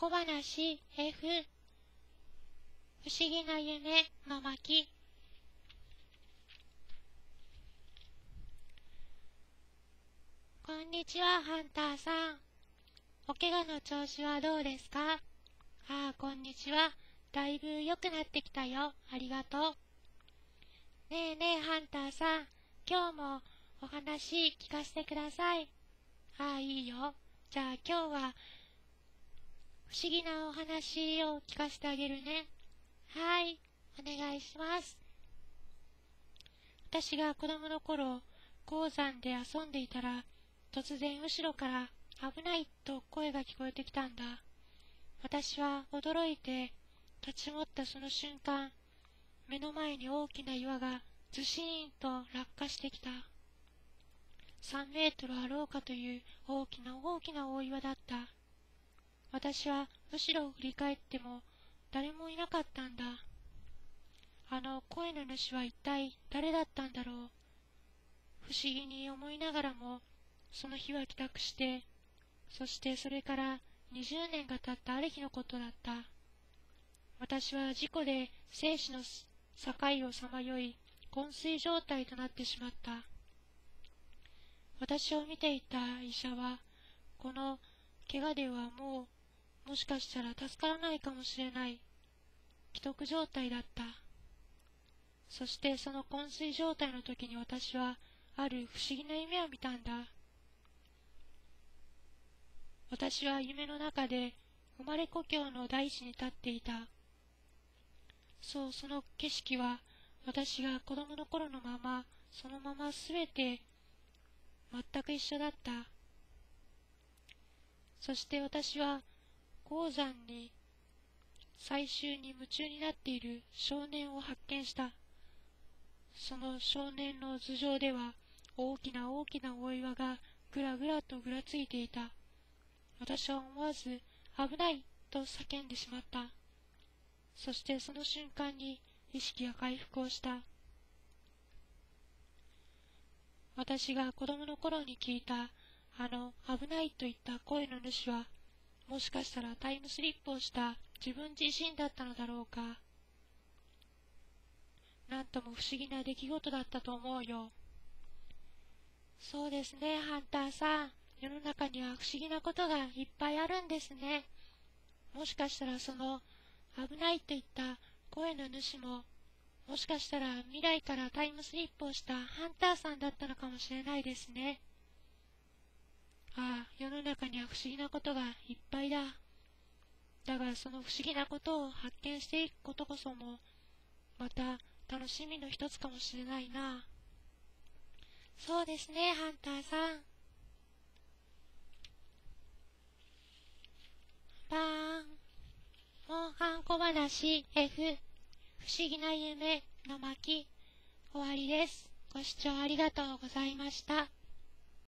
小話 F 不思議な夢の巻。こんにちはハンターさん。お怪我の調子はどうですか？ああこんにちは。だいぶ良くなってきたよ。ありがとう。ねえねえハンターさん。今日もお話聞かせてください。ああいいよ。じゃあ今日は不思議なお話を聞かせてあげるね。はい、お願いします。私が子供の頃、鉱山で遊んでいたら、突然後ろから危ないと声が聞こえてきたんだ。私は驚いて立ち止まったその瞬間、目の前に大きな岩がずしーんと落下してきた。3メートルあろうかという大きな大きな大岩だった。私は後ろ振り返っても誰もいなかったんだ。あの声の主は一体誰だったんだろう。不思議に思いながらも、その日は帰宅して、そしてそれから20年が経ったある日のことだった。私は事故で生死の境をさまよい、昏睡状態となってしまった。私を見ていた医者は、この怪我ではもう、もしかしたら助からないかもしれない、既得状態だった。そしてその昏睡状態の時に私は、ある不思議な夢を見たんだ。私は夢の中で生まれ故郷の大地に立っていた。そう、その景色は私が子供の頃のまま、そのまますべて全く一緒だった。そして私は鉱山に最終に夢中になっている少年を発見した。その少年の頭上では大きな大きな大岩がぐらぐらとぐらついていた。私は思わず危ないと叫んでしまった。そしてその瞬間に意識が回復をした。私が子供の頃に聞いた、あの、危ないと言った声の主は、もしかしたらタイムスリップをした自分自身だったのだろうか。なんとも不思議な出来事だったと思うよ。そうですね、ハンターさん。世の中には不思議なことがいっぱいあるんですね。もしかしたらその危ないといった声の主ももしかしたら未来からタイムスリップをしたハンターさんだったのかもしれないですね。ああ、世の中には不思議なことがいっぱいだ。だがその不思議なことを発見していくことこそも、また楽しみの一つかもしれないな。そうですね、ハンターさん。バーン。もうはんこ話 F。不思議な夢の巻終わりです。ご視聴ありがとうございました。